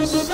house.